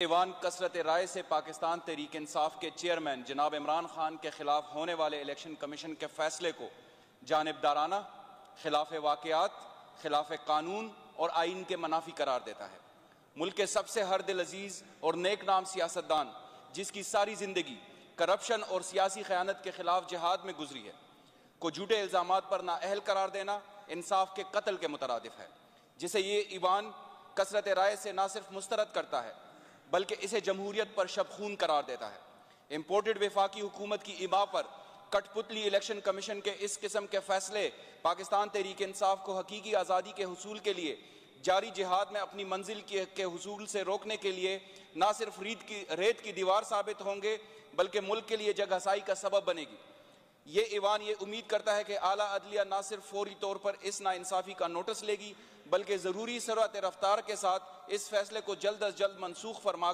Ivan कसरत राय से पाकिस्तान तहरीक इंसाफ के चेयरमैन जनाब इमरान खान के खिलाफ होने वाले इलेक्शन कमीशन के फैसले को जानबदाराना खिलाफ वाकयात, खिलाफ कानून और आइन के मनाफी करार देता है। मुल्क के सबसे हर दिल अज़ीज़ और नेक नाम सियासतदान, जिसकी सारी ज़िंदगी करप्शन और सियासी ख़यानत के खिलाफ जहाद में गुजरी है, को झूठे इल्ज़ाम पर नाअहल करार देना इंसाफ के कत्ल के मुतरद है, जिसे ये ईवान कसरत राय से ना सिर्फ़ मुस्तरद करता है बल्कि इसे जमहूरियत पर शबखून करार देता है। इम्पोर्टेड विफाकी हुकूमत की इबा पर कठपुतली इलेक्शन कमीशन के इस किस्म के फैसले पाकिस्तान तहरीक इंसाफ को हकीकी आज़ादी के हसूल के लिए जारी जिहाद में अपनी मंजिल के, के हसूल से रोकने के लिए ना सिर्फ़ रीत की रेत की दीवार साबित होंगे बल्कि मुल्क के लिए जगहसाई का सबब बनेगी। ये ईवान ये उम्मीद करता है कि आला अदलिया ना सिर्फ़ फौरी तौर पर इस नासाफी का नोटिस लेगी, बल्कि ज़रूरी सरत रफ्तार के साथ इस फैसले को जल्द अज जल्द मनसूख फरमा